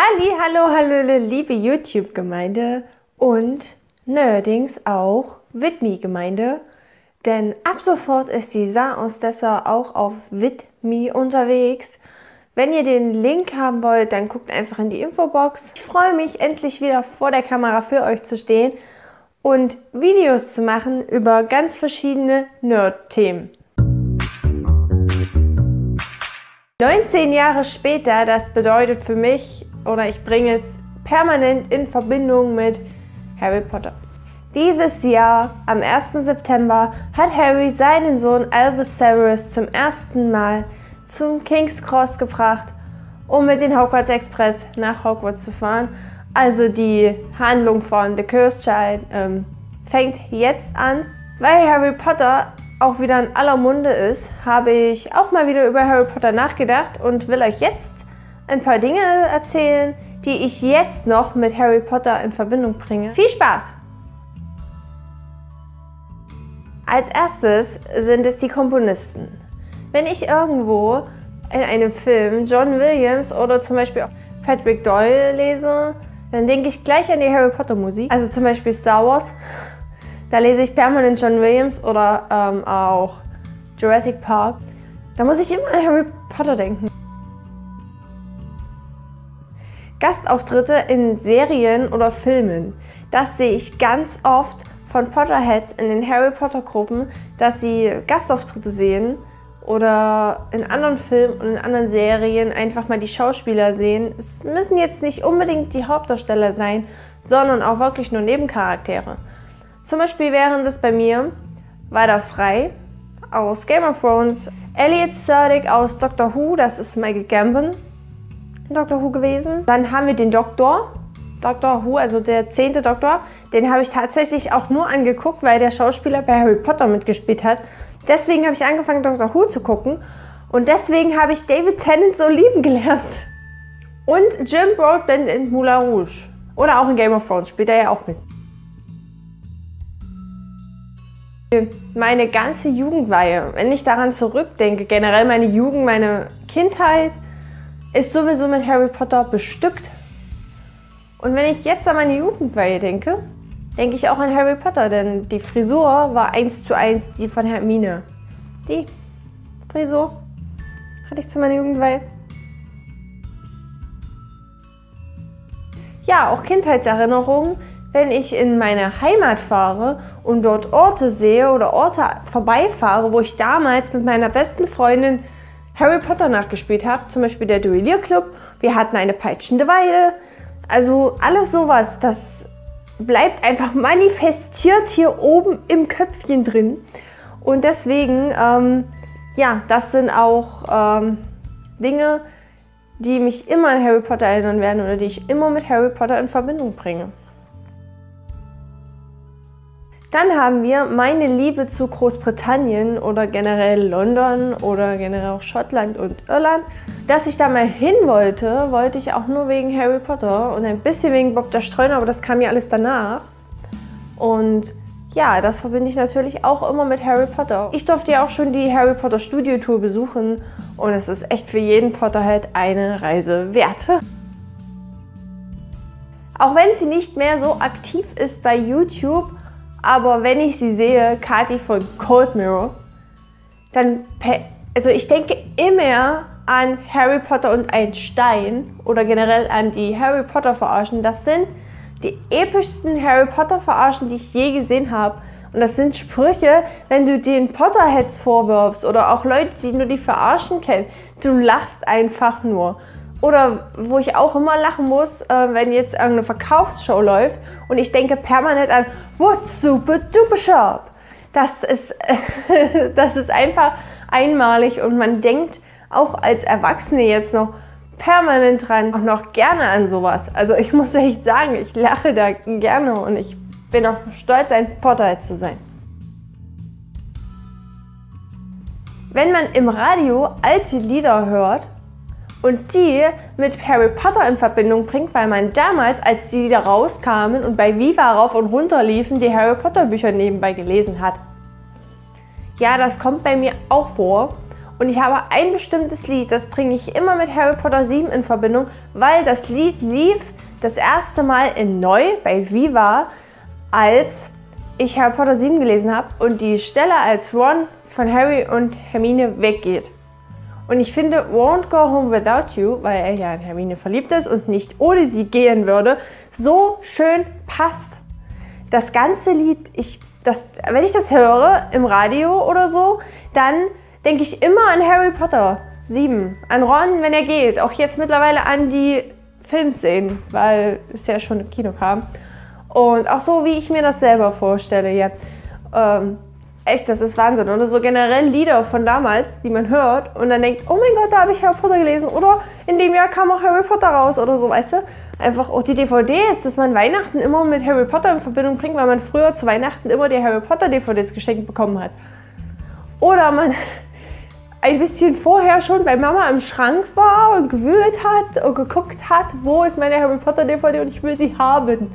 Halli, hallo, hallo, liebe YouTube-Gemeinde und neuerdings auch Widmi-Gemeinde. Denn ab sofort ist die Sa aus auch auf Widmi unterwegs. Wenn ihr den Link haben wollt, dann guckt einfach in die Infobox. Ich freue mich, endlich wieder vor der Kamera für euch zu stehen und Videos zu machen über ganz verschiedene Nerd-Themen. 19 Jahre später, das bedeutet für mich, oder ich bringe es permanent in Verbindung mit Harry Potter. Dieses Jahr, am 1. September, hat Harry seinen Sohn Albus Severus zum ersten Mal zum King's Cross gebracht, um mit dem Hogwarts Express nach Hogwarts zu fahren. Also die Handlung von The Cursed Child ähm, fängt jetzt an. Weil Harry Potter auch wieder in aller Munde ist, habe ich auch mal wieder über Harry Potter nachgedacht und will euch jetzt ein paar Dinge erzählen, die ich jetzt noch mit Harry Potter in Verbindung bringe. Viel Spaß! Als erstes sind es die Komponisten. Wenn ich irgendwo in einem Film John Williams oder zum Beispiel Patrick Doyle lese, dann denke ich gleich an die Harry Potter Musik. Also zum Beispiel Star Wars da lese ich permanent John Williams oder ähm, auch Jurassic Park. Da muss ich immer an Harry Potter denken. Gastauftritte in Serien oder Filmen. Das sehe ich ganz oft von Potterheads in den Harry Potter Gruppen, dass sie Gastauftritte sehen oder in anderen Filmen und in anderen Serien einfach mal die Schauspieler sehen. Es müssen jetzt nicht unbedingt die Hauptdarsteller sein, sondern auch wirklich nur Nebencharaktere. Zum Beispiel wären das bei mir Walter Frei aus Game of Thrones, Elliot Surdick aus Doctor Who, das ist Michael Gambon in Doctor Who gewesen. Dann haben wir den Doktor, Doctor Who, also der zehnte Doktor. Den habe ich tatsächlich auch nur angeguckt, weil der Schauspieler bei Harry Potter mitgespielt hat. Deswegen habe ich angefangen, Doctor Who zu gucken. Und deswegen habe ich David Tennant so lieben gelernt. Und Jim Broadbent in Moulin Rouge. Oder auch in Game of Thrones spielt er ja auch mit. Meine ganze Jugendweihe, wenn ich daran zurückdenke, generell meine Jugend, meine Kindheit, ist sowieso mit Harry Potter bestückt. Und wenn ich jetzt an meine Jugendweihe denke, denke ich auch an Harry Potter, denn die Frisur war eins zu eins die von Hermine. Die Frisur hatte ich zu meiner Jugendweihe. Ja, auch Kindheitserinnerungen wenn ich in meine Heimat fahre und dort Orte sehe oder Orte vorbeifahre, wo ich damals mit meiner besten Freundin Harry Potter nachgespielt habe, zum Beispiel der Duellierclub, wir hatten eine peitschende Weide, also alles sowas, das bleibt einfach manifestiert hier oben im Köpfchen drin. Und deswegen, ähm, ja, das sind auch ähm, Dinge, die mich immer an Harry Potter erinnern werden oder die ich immer mit Harry Potter in Verbindung bringe. Dann haben wir meine Liebe zu Großbritannien oder generell London oder generell auch Schottland und Irland. Dass ich da mal hin wollte, wollte ich auch nur wegen Harry Potter und ein bisschen wegen Bob der Streuner, aber das kam ja alles danach. Und ja, das verbinde ich natürlich auch immer mit Harry Potter. Ich durfte ja auch schon die Harry Potter Studio Tour besuchen und es ist echt für jeden Potterhead eine Reise wert. Auch wenn sie nicht mehr so aktiv ist bei YouTube, aber wenn ich sie sehe, Kati von Cold Mirror, dann, also ich denke immer an Harry Potter und ein Stein oder generell an die Harry Potter Verarschen. Das sind die epischsten Harry Potter Verarschen, die ich je gesehen habe. Und das sind Sprüche, wenn du den Potterheads vorwirfst oder auch Leute, die nur die Verarschen kennen. Du lachst einfach nur. Oder wo ich auch immer lachen muss, äh, wenn jetzt irgendeine Verkaufsshow läuft und ich denke permanent an What's Super Duper Shop. Das ist, das ist einfach einmalig und man denkt auch als Erwachsene jetzt noch permanent dran und noch gerne an sowas. Also ich muss echt sagen, ich lache da gerne und ich bin auch stolz, ein Potterhead zu sein. Wenn man im Radio alte Lieder hört, und die mit Harry Potter in Verbindung bringt, weil man damals, als die da rauskamen und bei Viva rauf und runter liefen, die Harry Potter Bücher nebenbei gelesen hat. Ja, das kommt bei mir auch vor. Und ich habe ein bestimmtes Lied, das bringe ich immer mit Harry Potter 7 in Verbindung, weil das Lied lief das erste Mal in Neu bei Viva, als ich Harry Potter 7 gelesen habe und die Stelle als Ron von Harry und Hermine weggeht. Und ich finde Won't Go Home Without You, weil er ja in Hermine verliebt ist und nicht ohne sie gehen würde, so schön passt. Das ganze Lied, ich, das, wenn ich das höre im Radio oder so, dann denke ich immer an Harry Potter 7, an Ron, wenn er geht. Auch jetzt mittlerweile an die Filmszenen, weil es ja schon im Kino kam. Und auch so, wie ich mir das selber vorstelle. Ja. Ähm, echt, das ist Wahnsinn. Oder so generell Lieder von damals, die man hört und dann denkt, oh mein Gott, da habe ich Harry Potter gelesen. Oder in dem Jahr kam auch Harry Potter raus oder so, weißt du? Einfach auch die DVDs, dass man Weihnachten immer mit Harry Potter in Verbindung bringt, weil man früher zu Weihnachten immer die Harry Potter DVDs geschenkt bekommen hat. Oder man ein bisschen vorher schon bei Mama im Schrank war und gewühlt hat und geguckt hat, wo ist meine Harry Potter DVD und ich will sie haben.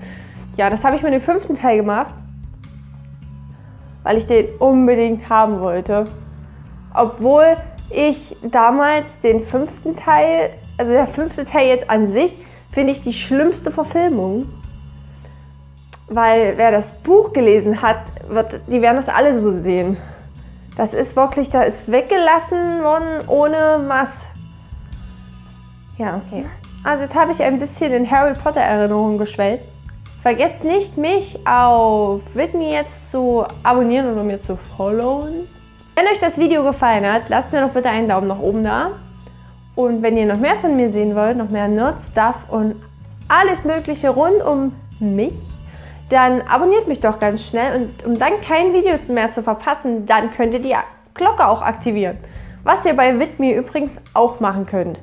Ja, das habe ich mit dem fünften Teil gemacht, weil ich den unbedingt haben wollte. Obwohl ich damals den fünften Teil, also der fünfte Teil jetzt an sich, finde ich die schlimmste Verfilmung. Weil wer das Buch gelesen hat, wird, die werden das alle so sehen. Das ist wirklich, da ist weggelassen worden ohne Mass. Ja, okay. Also jetzt habe ich ein bisschen in Harry Potter Erinnerungen geschwellt. Vergesst nicht, mich auf Whitney jetzt zu abonnieren oder mir zu followen. Wenn euch das Video gefallen hat, lasst mir doch bitte einen Daumen nach oben da. Und wenn ihr noch mehr von mir sehen wollt, noch mehr Nerd-Stuff und alles mögliche rund um mich, dann abonniert mich doch ganz schnell und um dann kein Video mehr zu verpassen, dann könnt ihr die Glocke auch aktivieren. Was ihr bei Widme übrigens auch machen könnt.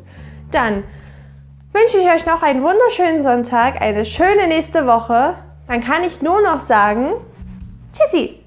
Dann wünsche ich euch noch einen wunderschönen Sonntag, eine schöne nächste Woche. Dann kann ich nur noch sagen, tschüssi!